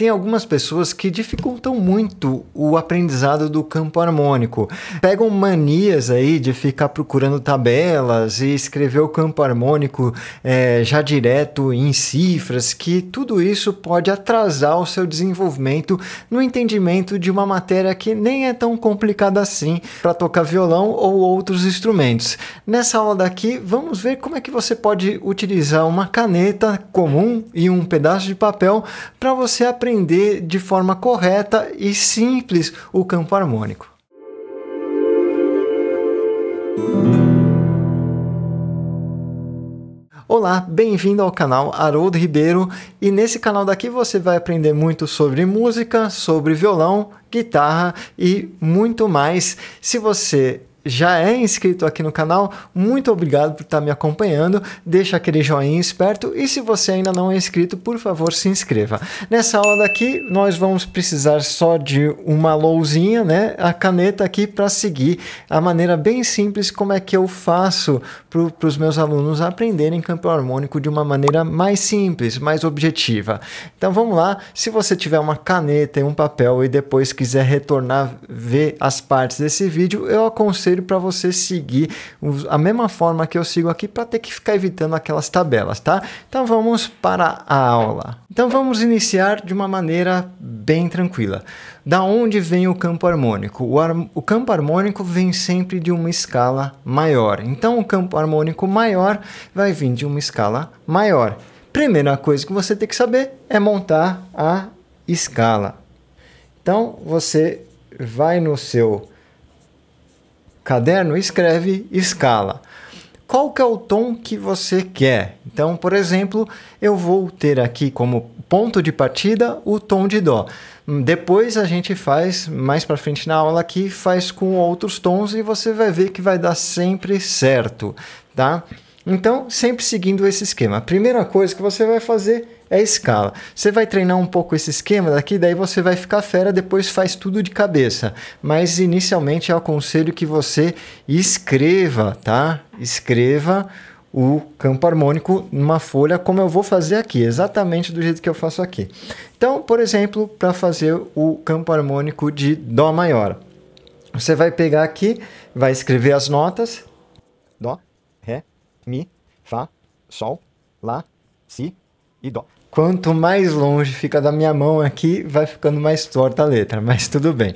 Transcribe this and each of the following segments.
tem algumas pessoas que dificultam muito o aprendizado do campo harmônico. Pegam manias aí de ficar procurando tabelas e escrever o campo harmônico é, já direto em cifras, que tudo isso pode atrasar o seu desenvolvimento no entendimento de uma matéria que nem é tão complicada assim para tocar violão ou outros instrumentos. Nessa aula daqui, vamos ver como é que você pode utilizar uma caneta comum e um pedaço de papel para você aprender aprender de forma correta e simples o campo harmônico. Olá, bem-vindo ao canal Haroldo Ribeiro e nesse canal daqui você vai aprender muito sobre música, sobre violão, guitarra e muito mais. Se você já é inscrito aqui no canal, muito obrigado por estar me acompanhando. Deixa aquele joinha esperto e se você ainda não é inscrito, por favor, se inscreva. Nessa aula daqui, nós vamos precisar só de uma lousinha, né? A caneta aqui para seguir a maneira bem simples como é que eu faço para os meus alunos aprenderem campo harmônico de uma maneira mais simples, mais objetiva. Então vamos lá. Se você tiver uma caneta e um papel e depois quiser retornar ver as partes desse vídeo, eu aconselho aconselho para você seguir a mesma forma que eu sigo aqui para ter que ficar evitando aquelas tabelas, tá? Então vamos para a aula. Então vamos iniciar de uma maneira bem tranquila. Da onde vem o campo harmônico? O, har o campo harmônico vem sempre de uma escala maior. Então o campo harmônico maior vai vir de uma escala maior. Primeira coisa que você tem que saber é montar a escala. Então você vai no seu caderno, escreve escala. Qual que é o tom que você quer? Então, por exemplo, eu vou ter aqui como ponto de partida o tom de dó. Depois a gente faz mais para frente na aula aqui, faz com outros tons e você vai ver que vai dar sempre certo, tá? Então, sempre seguindo esse esquema. A primeira coisa que você vai fazer é escala. Você vai treinar um pouco esse esquema daqui, daí você vai ficar fera, depois faz tudo de cabeça. Mas inicialmente eu aconselho que você escreva, tá? Escreva o campo harmônico numa folha, como eu vou fazer aqui, exatamente do jeito que eu faço aqui. Então, por exemplo, para fazer o campo harmônico de Dó maior, você vai pegar aqui, vai escrever as notas: Dó, Mi, Fá, Sol, Lá, Si e Dó. Quanto mais longe fica da minha mão aqui, vai ficando mais torta a letra, mas tudo bem.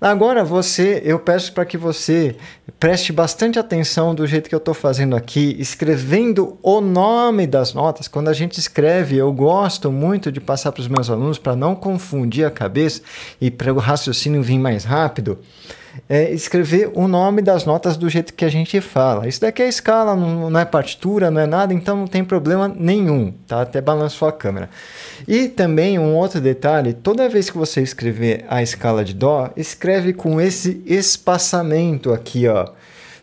Agora você, eu peço para que você preste bastante atenção do jeito que eu estou fazendo aqui, escrevendo o nome das notas. Quando a gente escreve, eu gosto muito de passar para os meus alunos para não confundir a cabeça e para o raciocínio vir mais rápido é, escrever o nome das notas do jeito que a gente fala. Isso daqui é escala, não, não, é partitura, não é nada, então não tem problema nenhum, tá? Até balançou a câmera. E também um outro detalhe, toda vez que você escrever a escala de Dó, escreve com esse espaçamento aqui, ó.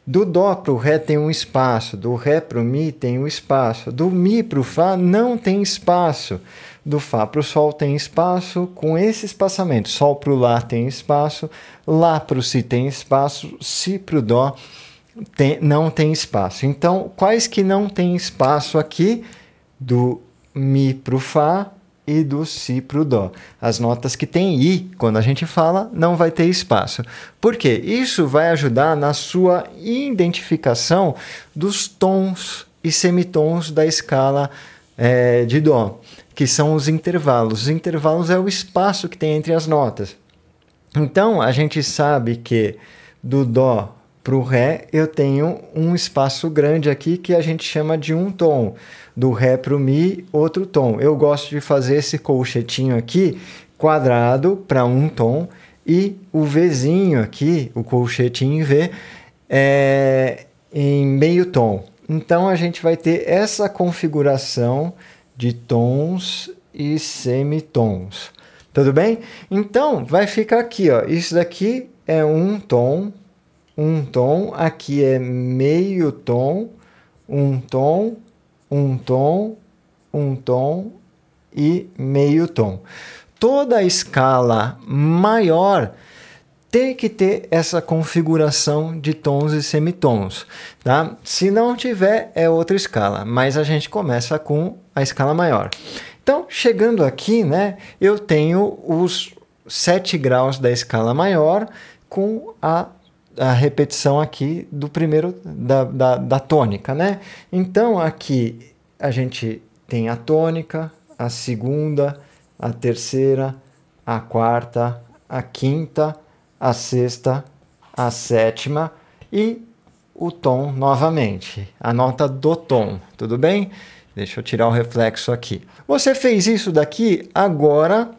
Do Dó para o Ré tem um espaço, do Ré para o Mi tem um espaço, do Mi para o Fá não tem espaço do Fá para o Sol tem espaço com esse espaçamento. Sol para o Lá tem espaço, Lá para o Si tem espaço, Si para o Dó tem, não tem espaço. Então, quais que não tem espaço aqui? Do Mi para o Fá e do Si para o Dó. As notas que tem I, quando a gente fala, não vai ter espaço. Por quê? Isso vai ajudar na sua identificação dos tons e semitons da escala é, de Dó que são os intervalos. Os intervalos é o espaço que tem entre as notas. Então, a gente sabe que do Dó para o Ré eu tenho um espaço grande aqui que a gente chama de um tom. Do Ré para o Mi, outro tom. Eu gosto de fazer esse colchetinho aqui quadrado para um tom e o Vzinho aqui, o colchetinho V, é em meio tom. Então a gente vai ter essa configuração de tons e semitons. Tudo bem? Então, vai ficar aqui, ó. Isso daqui é um tom, um tom, aqui é meio tom, um tom, um tom, um tom e meio tom. Toda a escala maior tem que ter essa configuração de tons e semitons, tá? Se não tiver, é outra escala, mas a gente começa com a escala maior. Então, chegando aqui, né, eu tenho os 7 graus da escala maior com a, a repetição aqui do primeiro da, da, da tônica, né? Então, aqui a gente tem a tônica, a segunda, a terceira, a quarta, a quinta, a sexta, a sétima e o tom novamente, a nota do tom, tudo bem? Deixa eu tirar o reflexo aqui. Você fez isso daqui, agora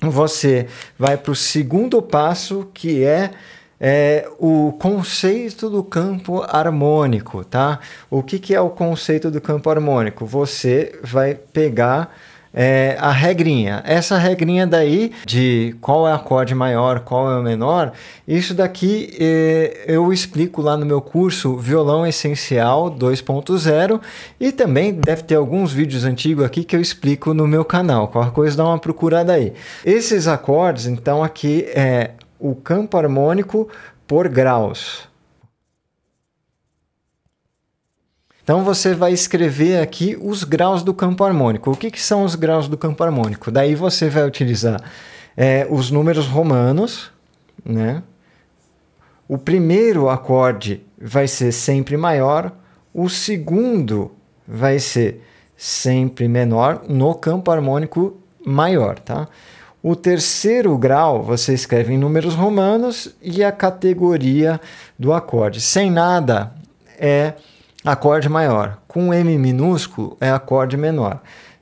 você vai para o segundo passo que é, é, o conceito do campo harmônico, tá? O que, que é o conceito do campo harmônico? Você vai pegar é, a regrinha. Essa regrinha daí de qual é o acorde maior, qual é o menor, isso daqui é, eu explico lá no meu curso Violão Essencial 2.0 e também deve ter alguns vídeos antigos aqui que eu explico no meu canal. Qualquer coisa dá uma procurada aí. Esses acordes, então, aqui é o campo harmônico por graus. Então você vai escrever aqui os graus do campo harmônico. O que, que são os graus do campo harmônico? Daí você vai utilizar é, os números romanos, né? O primeiro acorde vai ser sempre maior, o segundo vai ser sempre menor no campo harmônico maior, tá? O terceiro grau você escreve em números romanos e a categoria do acorde. Sem nada é acorde maior. Com M minúsculo é acorde menor.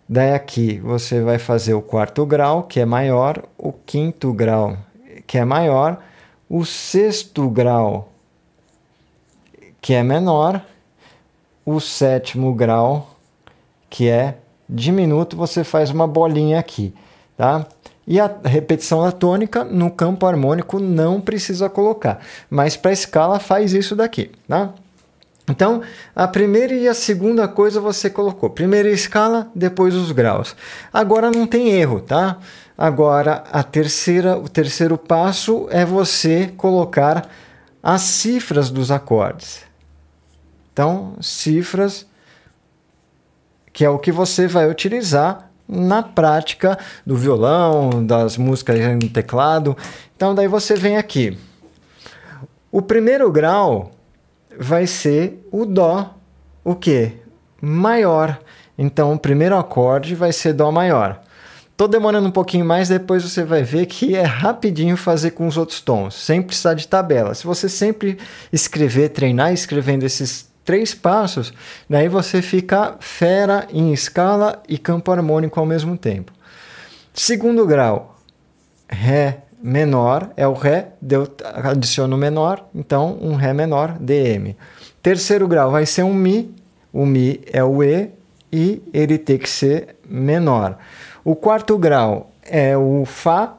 Daí aqui você vai fazer o quarto grau, que é maior, o quinto grau, que é maior, o sexto grau, que é menor, o sétimo grau, que é diminuto, você faz uma bolinha aqui, tá? E a repetição da tônica no campo harmônico não precisa colocar, mas para escala faz isso daqui, tá? Então, a primeira e a segunda coisa você colocou. Primeira escala, depois os graus. Agora não tem erro, tá? Agora, a terceira, o terceiro passo é você colocar as cifras dos acordes. Então, cifras que é o que você vai utilizar na prática do violão, das músicas no teclado. Então, daí você vem aqui. O primeiro grau vai ser o Dó, o quê? Maior. Então, o primeiro acorde vai ser Dó maior. Tô demorando um pouquinho mais, depois você vai ver que é rapidinho fazer com os outros tons, sem precisar de tabela. Se você sempre escrever, treinar escrevendo esses três passos, daí você fica fera em escala e campo harmônico ao mesmo tempo. Segundo grau, Ré menor é o Ré, deu, adiciono menor, então um Ré menor, DM. Terceiro grau vai ser um Mi, o Mi é o E e ele tem que ser menor. O quarto grau é o Fá,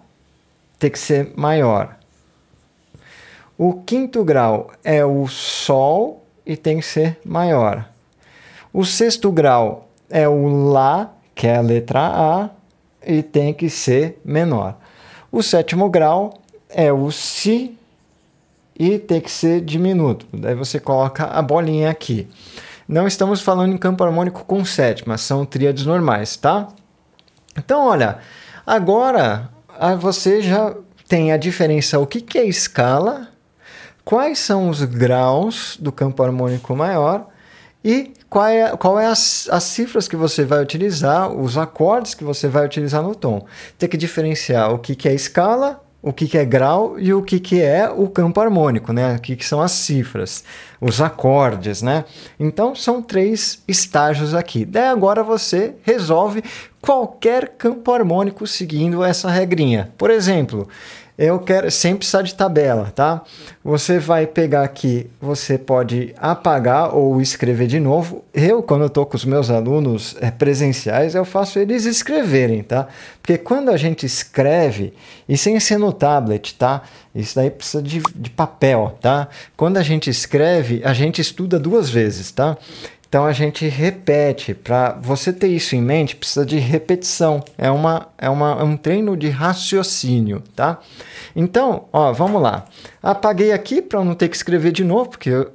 tem que ser maior. O quinto grau é o Sol e tem que ser maior. O sexto grau é o Lá, que é a letra A, e tem que ser menor. O sétimo grau é o Si e tem que ser diminuto. Daí você coloca a bolinha aqui. Não estamos falando em campo harmônico com sétima, são tríades normais, tá? Então, olha, agora você já tem a diferença o que, que é escala, quais são os graus do campo harmônico maior e qual é, qual é as, as cifras que você vai utilizar, os acordes que você vai utilizar no tom. Tem que diferenciar o que, que é escala, o que, que é grau e o que, que é o campo harmônico, né? O que, que são as cifras, os acordes, né? Então são três estágios aqui. Daí agora você resolve qualquer campo harmônico seguindo essa regrinha. Por exemplo, eu quero sempre precisar de tabela, tá? Você vai pegar aqui, você pode apagar ou escrever de novo. Eu, quando eu tô com os meus alunos é, presenciais, eu faço eles escreverem, tá? Porque quando a gente escreve, e sem ser no tablet, tá? Isso daí precisa de, de papel, tá? Quando a gente escreve, a gente estuda duas vezes, tá? Então a gente repete. Para você ter isso em mente, precisa de repetição. É, uma, é, uma, é um treino de raciocínio, tá? Então, ó, vamos lá. Apaguei aqui para não ter que escrever de novo, porque eu,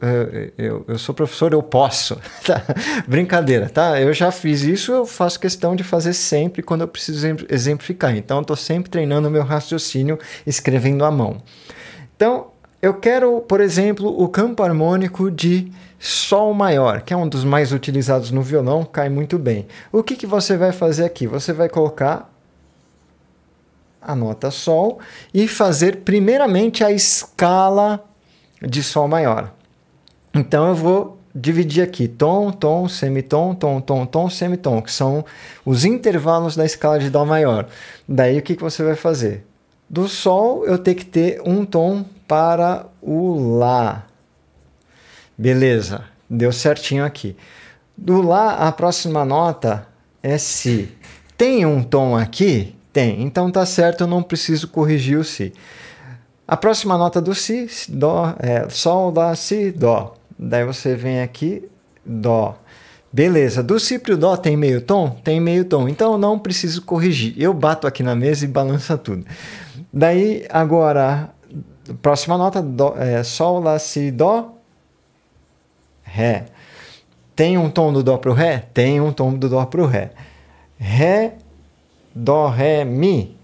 eu, eu sou professor, eu posso. Tá? Brincadeira, tá? Eu já fiz isso, eu faço questão de fazer sempre quando eu preciso exemplificar. Então, eu estou sempre treinando o meu raciocínio escrevendo à mão. Então, eu quero, por exemplo, o campo harmônico de Sol maior, que é um dos mais utilizados no violão, cai muito bem. O que, que você vai fazer aqui? Você vai colocar a nota Sol e fazer primeiramente a escala de Sol maior. Então eu vou dividir aqui tom, tom, semitom, tom, tom, tom, semitom, que são os intervalos da escala de Dó maior. Daí o que, que você vai fazer? Do Sol eu tenho que ter um tom para o Lá. Beleza, deu certinho aqui. Do Lá, a próxima nota é Si. Tem um tom aqui? Tem. Então tá certo, eu não preciso corrigir o Si. A próxima nota do Si, Dó, é Sol, Lá, Si, Dó. Daí você vem aqui, Dó. Beleza, do Si pro Dó tem meio tom? Tem meio tom, então eu não preciso corrigir. Eu bato aqui na mesa e balança tudo. Daí, agora, próxima nota, dó, é, Sol, Lá, Si, Dó. Ré. Tem um tom do Dó para o Ré? Tem um tom do Dó para o Ré. Ré, Dó, Ré, Mi.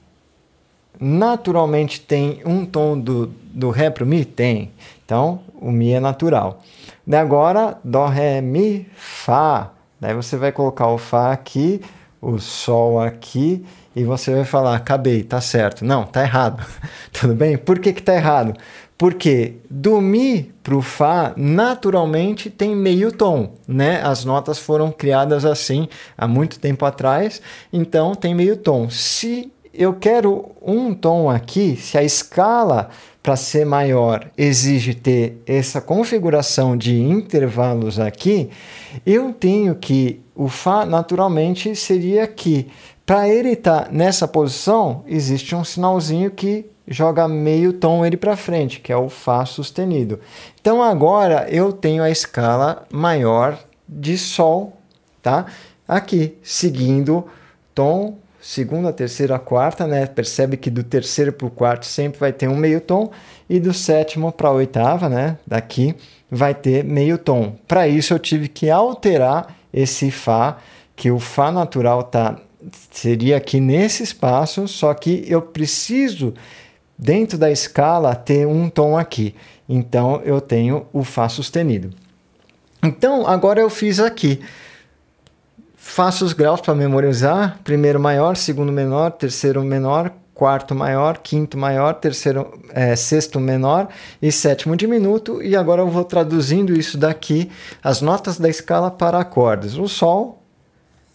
Naturalmente tem um tom do, do Ré para o Mi? Tem. Então, o Mi é natural. Daí agora, Dó, Ré, Mi, Fá. Daí você vai colocar o Fá aqui, o Sol aqui, e você vai falar, acabei, tá certo. Não, tá errado. Tudo bem? Por que que tá errado? Porque do Mi para o Fá, naturalmente tem meio tom, né? As notas foram criadas assim há muito tempo atrás, então tem meio tom. Se eu quero um tom aqui, se a escala para ser maior exige ter essa configuração de intervalos aqui, eu tenho que o Fá naturalmente seria aqui. Para ele estar tá nessa posição, existe um sinalzinho que joga meio tom ele para frente, que é o Fá sustenido. Então agora eu tenho a escala maior de Sol, tá? Aqui, seguindo tom, segunda, terceira, quarta, né? Percebe que do terceiro para o quarto sempre vai ter um meio tom e do sétimo para a oitava, né? Daqui vai ter meio tom. Para isso eu tive que alterar esse Fá, que o Fá natural tá seria aqui nesse espaço, só que eu preciso dentro da escala ter um tom aqui. Então eu tenho o Fá sustenido. Então agora eu fiz aqui. Faço os graus para memorizar: primeiro maior, segundo menor, terceiro menor, quarto maior, quinto maior, terceiro, é, sexto menor e sétimo diminuto. E agora eu vou traduzindo isso daqui, as notas da escala para acordes. O Sol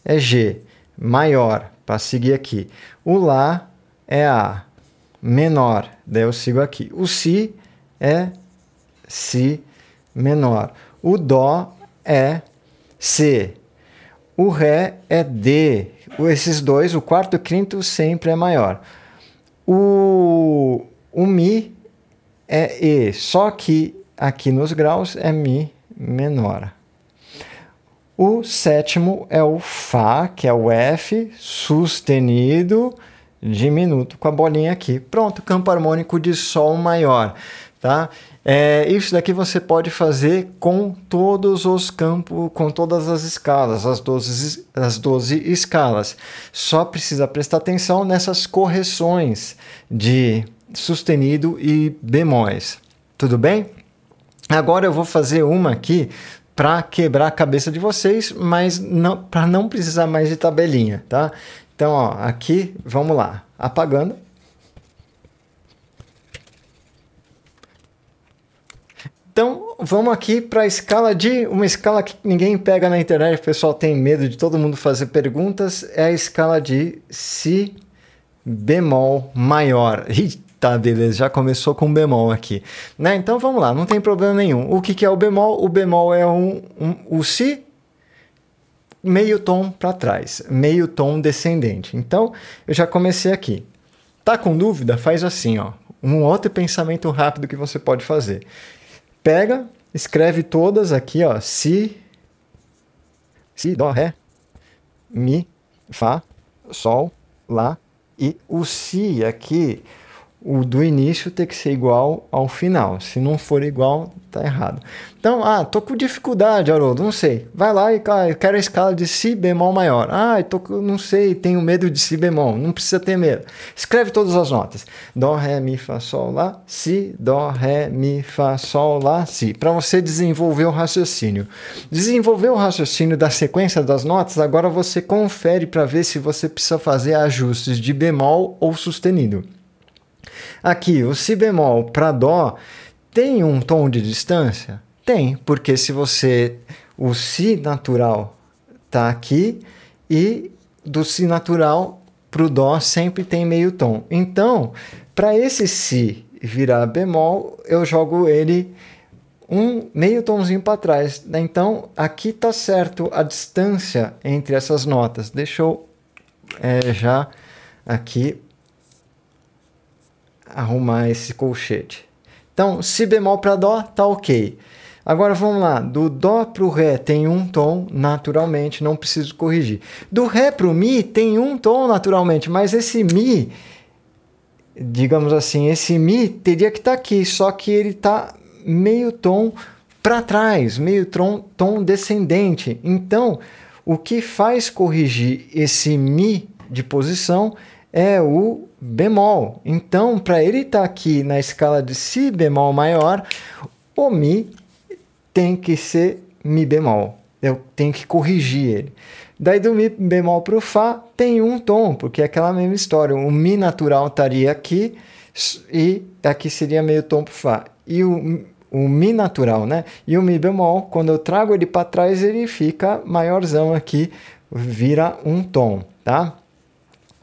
é G maior, para seguir aqui. O Lá é A menor. Daí eu sigo aqui. O Si é Si menor. O Dó é C. O Ré é D. Esses dois, o quarto e o quinto, sempre é maior. O, o Mi é E, só que aqui nos graus é Mi menor. O sétimo é o Fá, que é o F sustenido diminuto com a bolinha aqui. Pronto, campo harmônico de Sol maior, tá? É, isso daqui você pode fazer com todos os campos, com todas as escalas, as 12, as 12 escalas. Só precisa prestar atenção nessas correções de sustenido e bemóis. Tudo bem? Agora eu vou fazer uma aqui para quebrar a cabeça de vocês, mas não, para não precisar mais de tabelinha, tá? Então, ó, aqui, vamos lá, apagando. Então, vamos aqui para a escala de uma escala que ninguém pega na internet, o pessoal tem medo de todo mundo fazer perguntas, é a escala de si bemol maior. Eita, beleza, já começou com bemol aqui. Né? Então vamos lá, não tem problema nenhum. O que, que é o bemol? O bemol é um, um o si meio tom para trás, meio tom descendente. Então, eu já comecei aqui. Tá com dúvida? Faz assim, ó. Um outro pensamento rápido que você pode fazer. Pega, escreve todas aqui, ó, si Si, Dó, Ré, Mi, Fá, Sol, Lá e o Si aqui o do início tem que ser igual ao final. Se não for igual, tá errado. Então, ah, tô com dificuldade, Haroldo, não sei. Vai lá e ah, eu quero a escala de si bemol maior. Ah, tô não sei, tenho medo de si bemol. Não precisa ter medo. Escreve todas as notas. Dó, ré, mi, fá, sol, lá, si, dó, ré, mi, fá, sol, lá, si. Para você desenvolver o raciocínio. Desenvolver o raciocínio da sequência das notas, agora você confere para ver se você precisa fazer ajustes de bemol ou sustenido. Aqui, o si bemol para dó tem um tom de distância? Tem, porque se você o si natural está aqui e do si natural para o dó sempre tem meio tom. Então, para esse si virar bemol, eu jogo ele um meio tomzinho para trás. Então, aqui está certo a distância entre essas notas. Deixa eu é, já aqui arrumar esse colchete. Então, si bemol para dó tá ok. Agora vamos lá, do dó para o ré tem um tom naturalmente, não preciso corrigir. Do ré para o mi tem um tom naturalmente, mas esse mi, digamos assim, esse mi teria que estar tá aqui, só que ele está meio tom para trás, meio tom, tom descendente. Então, o que faz corrigir esse mi de posição é o bemol. Então, para ele estar tá aqui na escala de si bemol maior, o mi tem que ser mi bemol. Eu tenho que corrigir ele. Daí do mi bemol para o fá tem um tom, porque é aquela mesma história. O mi natural estaria aqui e aqui seria meio tom para fá. E o, o mi natural, né? E o mi bemol, quando eu trago ele para trás, ele fica maiorzão aqui, vira um tom, tá?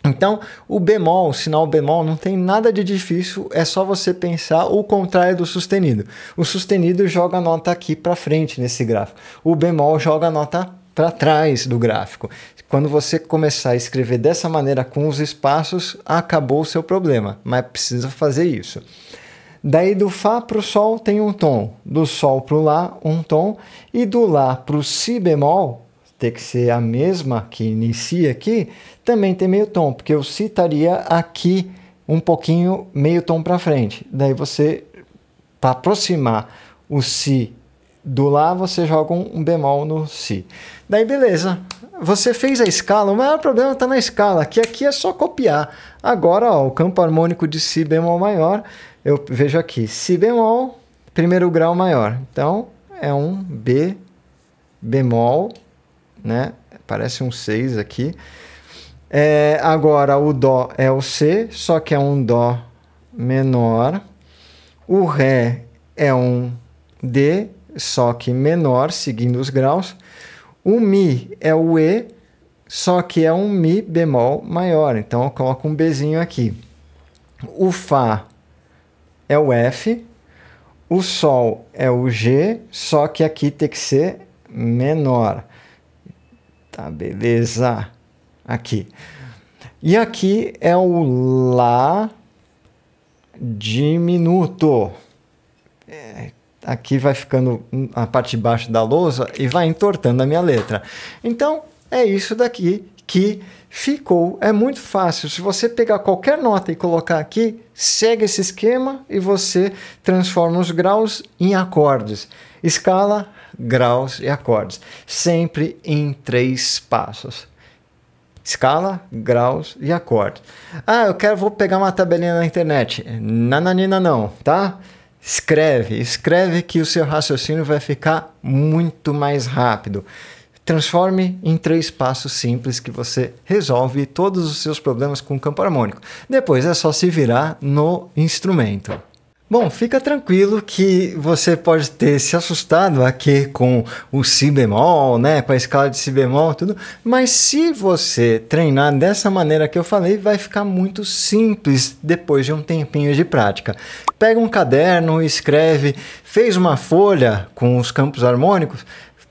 Então, o bemol, o sinal bemol, não tem nada de difícil, é só você pensar o contrário do sustenido. O sustenido joga a nota aqui para frente nesse gráfico. O bemol joga a nota para trás do gráfico. Quando você começar a escrever dessa maneira com os espaços, acabou o seu problema, mas precisa fazer isso. Daí do Fá para o Sol tem um tom, do Sol para o Lá um tom, e do Lá para o Si bemol ter que ser a mesma que inicia aqui, também tem meio tom, porque eu citaria aqui um pouquinho meio tom para frente. Daí você, para aproximar o si do lá, você joga um, bemol no si. Daí beleza, você fez a escala, o maior problema está na escala, que aqui é só copiar. Agora, ó, o campo harmônico de si bemol maior, eu vejo aqui, si bemol, primeiro grau maior. Então, é um B bemol né? Parece um 6 aqui. É, agora o Dó é o C, só que é um Dó menor. O Ré é um D, só que menor, seguindo os graus. O Mi é o E, só que é um Mi bemol maior. Então eu coloco um Bzinho aqui. O Fá é o F. O Sol é o G, só que aqui tem que ser menor. Tá, beleza. Aqui. E aqui é o Lá diminuto. É, aqui vai ficando a parte de baixo da lousa e vai entortando a minha letra. Então, é isso daqui que ficou. É muito fácil. Se você pegar qualquer nota e colocar aqui, segue esse esquema e você transforma os graus em acordes. Escala, graus e acordes, sempre em três passos. Escala, graus e acordes. Ah, eu quero vou pegar uma tabelinha na internet. Nananina não, tá? Escreve, escreve que o seu raciocínio vai ficar muito mais rápido. Transforme em três passos simples que você resolve todos os seus problemas com o campo harmônico. Depois é só se virar no instrumento. Bom, fica tranquilo que você pode ter se assustado aqui com o si bemol, né, com a escala de si bemol, tudo, mas se você treinar dessa maneira que eu falei, vai ficar muito simples depois de um tempinho de prática. Pega um caderno, escreve, fez uma folha com os campos harmônicos,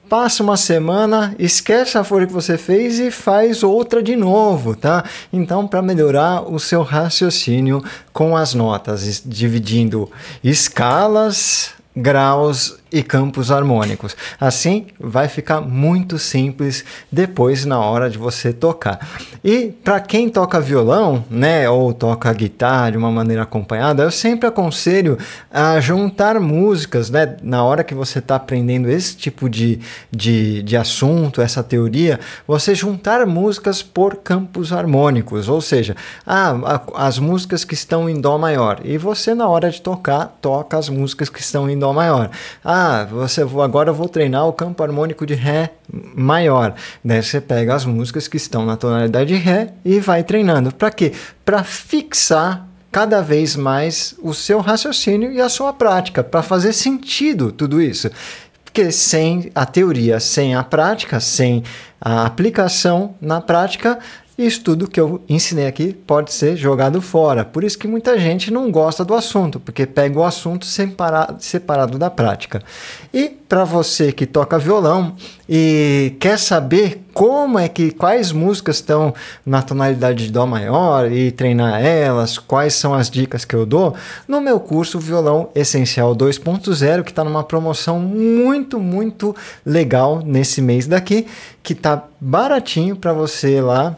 passa uma semana, esquece a folha que você fez e faz outra de novo, tá? Então, para melhorar o seu raciocínio com as notas, dividindo escalas, graus e campos harmônicos. Assim vai ficar muito simples depois na hora de você tocar. E para quem toca violão, né, ou toca guitarra de uma maneira acompanhada, eu sempre aconselho a juntar músicas, né, na hora que você está aprendendo esse tipo de, de, de assunto, essa teoria, você juntar músicas por campos harmônicos, ou seja, as músicas que estão em dó maior e você na hora de tocar toca as músicas que estão em dó maior. Ah, você agora eu vou treinar o campo harmônico de Ré maior. Daí você pega as músicas que estão na tonalidade de Ré e vai treinando. Para quê? Para fixar cada vez mais o seu raciocínio e a sua prática, para fazer sentido tudo isso. Porque sem a teoria, sem a prática, sem a aplicação na prática, isso tudo que eu ensinei aqui pode ser jogado fora. Por isso que muita gente não gosta do assunto, porque pega o assunto separado, separado da prática. E para você que toca violão e quer saber como é que quais músicas estão na tonalidade de dó maior e treinar elas, quais são as dicas que eu dou, no meu curso Violão Essencial 2.0, que está numa promoção muito, muito legal nesse mês daqui, que tá baratinho para você lá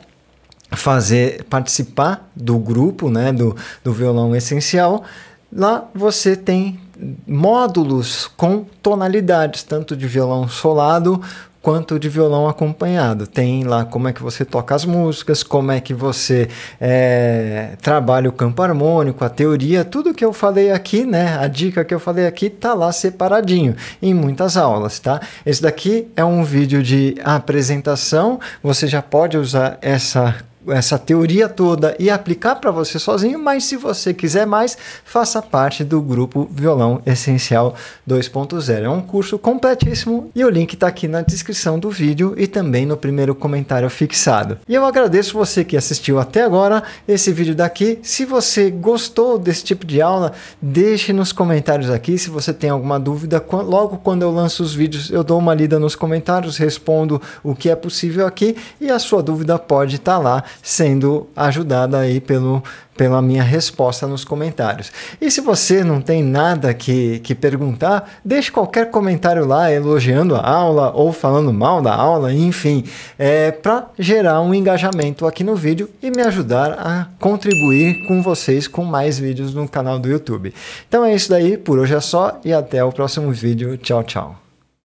fazer participar do grupo, né, do, do violão essencial, lá você tem módulos com tonalidades, tanto de violão solado quanto de violão acompanhado. Tem lá como é que você toca as músicas, como é que você é, trabalha o campo harmônico, a teoria, tudo que eu falei aqui, né? A dica que eu falei aqui tá lá separadinho em muitas aulas, tá? Esse daqui é um vídeo de apresentação. Você já pode usar essa essa teoria toda e aplicar para você sozinho, mas se você quiser mais, faça parte do grupo Violão Essencial 2.0. É um curso completíssimo e o link está aqui na descrição do vídeo e também no primeiro comentário fixado. E eu agradeço você que assistiu até agora esse vídeo daqui. Se você gostou desse tipo de aula, deixe nos comentários aqui se você tem alguma dúvida. Logo quando eu lanço os vídeos, eu dou uma lida nos comentários, respondo o que é possível aqui e a sua dúvida pode estar tá lá sendo ajudada aí pelo, pela minha resposta nos comentários. E se você não tem nada que, que perguntar, deixe qualquer comentário lá elogiando a aula ou falando mal da aula, enfim, é, para gerar um engajamento aqui no vídeo e me ajudar a contribuir com vocês com mais vídeos no canal do YouTube. Então é isso daí, por hoje é só e até o próximo vídeo. Tchau, tchau.